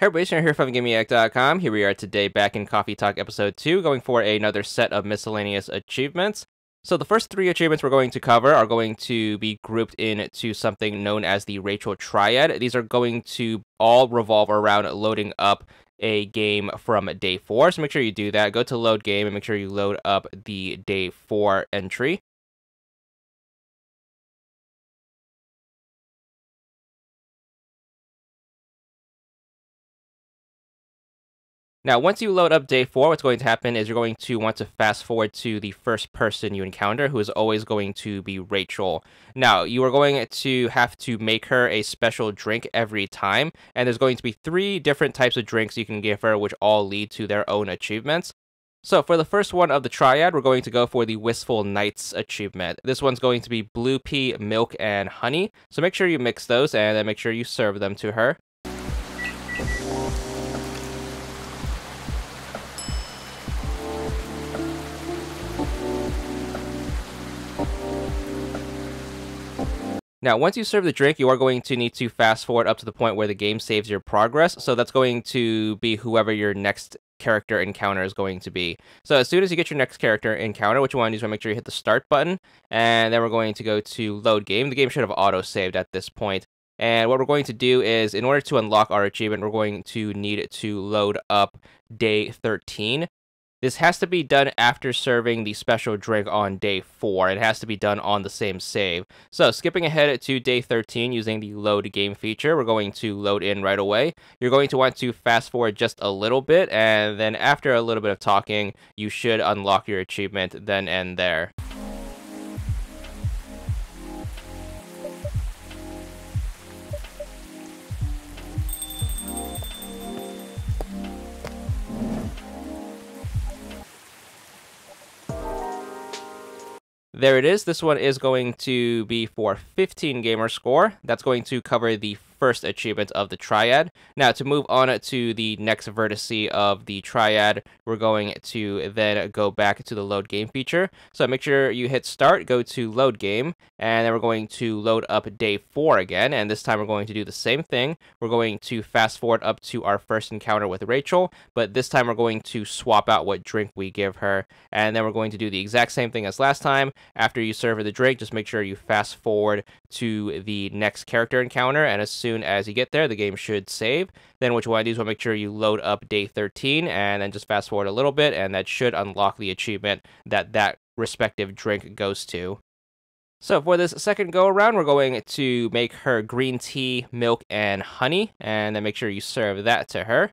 Hey everybody, here from VidGamiac.com. Here we are today back in Coffee Talk episode 2, going for another set of miscellaneous achievements. So the first three achievements we're going to cover are going to be grouped into something known as the Rachel Triad. These are going to all revolve around loading up a game from day 4. So make sure you do that. Go to load game and make sure you load up the day 4 entry. Now, once you load up day four, what's going to happen is you're going to want to fast forward to the first person you encounter, who is always going to be Rachel. Now, you are going to have to make her a special drink every time, and there's going to be three different types of drinks you can give her, which all lead to their own achievements. So for the first one of the triad, we're going to go for the Wistful Nights achievement. This one's going to be blue pea, milk, and honey. So make sure you mix those and then make sure you serve them to her. Now, once you serve the drink, you are going to need to fast forward up to the point where the game saves your progress. So that's going to be whoever your next character encounter is going to be. So as soon as you get your next character encounter, what you want to do is make sure you hit the start button, and then we're going to go to load game. The game should have auto saved at this point. And what we're going to do is, in order to unlock our achievement, we're going to need to load up day 13. This has to be done after serving the special drink on day 4. It has to be done on the same save. So skipping ahead to day 13 using the load game feature, we're going to load in right away. You're going to want to fast forward just a little bit, and then after a little bit of talking, you should unlock your achievement then and there. There it is. This one is going to be for 15 gamer score. That's going to cover the first achievement of the triad. Now, to move on to the next vertice of the triad, we're going to then go back to the load game feature. So make sure you hit start, go to load game, and then we're going to load up day four again. And this time we're going to do the same thing. We're going to fast forward up to our first encounter with Rachel, but this time we're going to swap out what drink we give her. And then we're going to do the exact same thing as last time. After you serve her the drink, just make sure you fast forward to the next character encounter. And as soon as you get there, the game should save. Then what you want to do is want to make sure you load up day 13 and then just fast forward a little bit, and that should unlock the achievement that that respective drink goes to. So for this second go around, we're going to make her green tea, milk, and honey, and then make sure you serve that to her.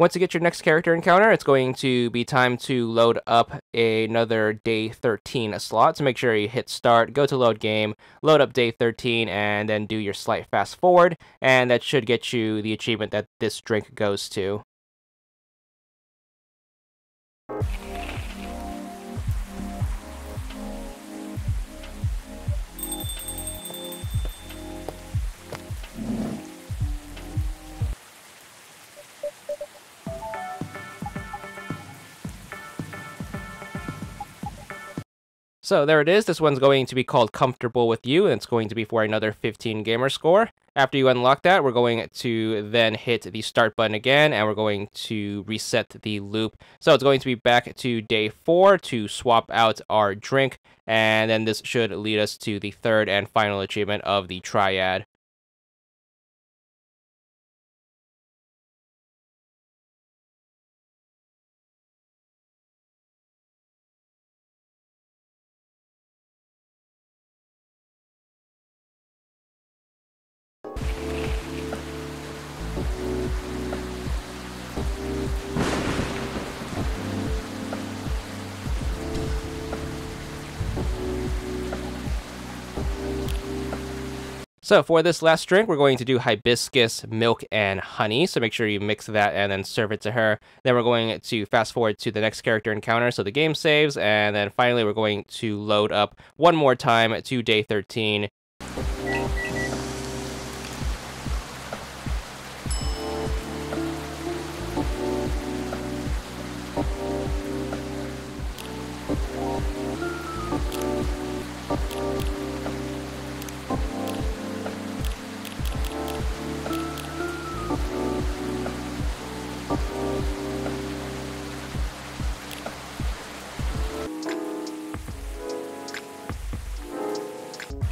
Once you get your next character encounter, it's going to be time to load up another day 13 slot. So make sure you hit start, go to load game, load up day 13, and then do your slight fast forward. And that should get you the achievement that this drink goes to. Thank you. So there it is. This one's going to be called Comfortable With You, and it's going to be for another 15 gamer score. After you unlock that, we're going to then hit the start button again, and we're going to reset the loop. So it's going to be back to day four to swap out our drink, and then this should lead us to the third and final achievement of the triad. So for this last drink, we're going to do hibiscus, milk, and honey. So make sure you mix that and then serve it to her. Then we're going to fast forward to the next character encounter. So the game saves. And then finally, we're going to load up one more time to day 13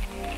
Yeah.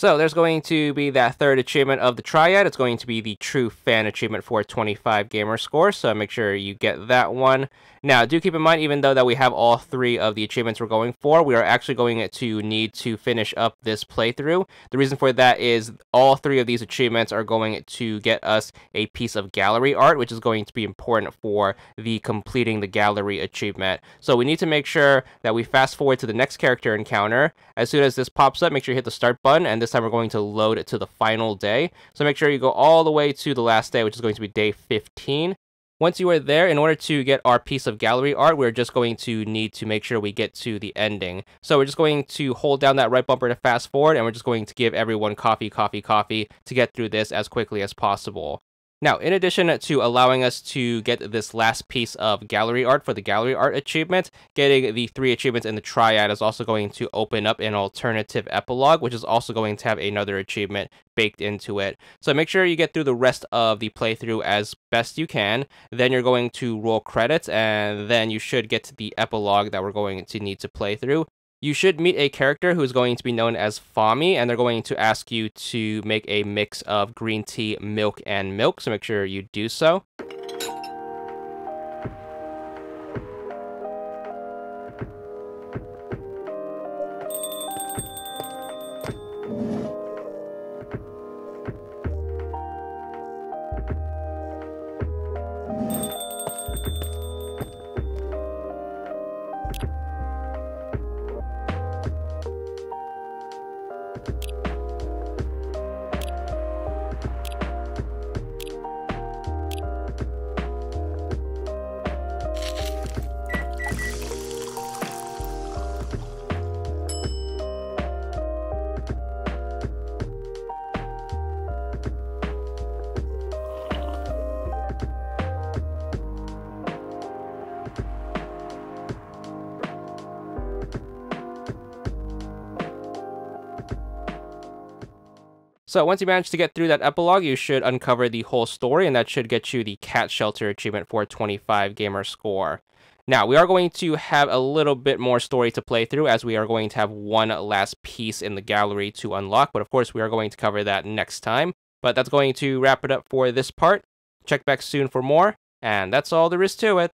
So there's going to be that third achievement of the triad. It's going to be the true fan achievement for 25 gamer score. So make sure you get that one. Now, do keep in mind, even though that we have all three of the achievements we're going for, we are actually going to need to finish up this playthrough. The reason for that is all three of these achievements are going to get us a piece of gallery art, which is going to be important for the completing the gallery achievement. So we need to make sure that we fast forward to the next character encounter. As soon as this pops up, make sure you hit the start button, and this time we're going to load it to the final day. So make sure you go all the way to the last day, which is going to be day 15. Once you are there, in order to get our piece of gallery art, we're just going to need to make sure we get to the ending. So we're just going to hold down that right bumper to fast forward, and we're just going to give everyone coffee, coffee, coffee to get through this as quickly as possible. Now, in addition to allowing us to get this last piece of gallery art for the gallery art achievement, getting the three achievements in the triad is also going to open up an alternative epilogue, which is also going to have another achievement baked into it. So make sure you get through the rest of the playthrough as best you can. Then you're going to roll credits, and then you should get to the epilogue that we're going to need to play through you should meet a character who is going to be known as Fami, and they're going to ask you to make a mix of green tea, milk, and milk, so make sure you do so. So once you manage to get through that epilogue, you should uncover the whole story, and that should get you the Cat Shelter achievement for 25 gamer score. Now, we are going to have a little bit more story to play through as we are going to have one last piece in the gallery to unlock, but of course we are going to cover that next time. But that's going to wrap it up for this part. Check back soon for more, and that's all there is to it.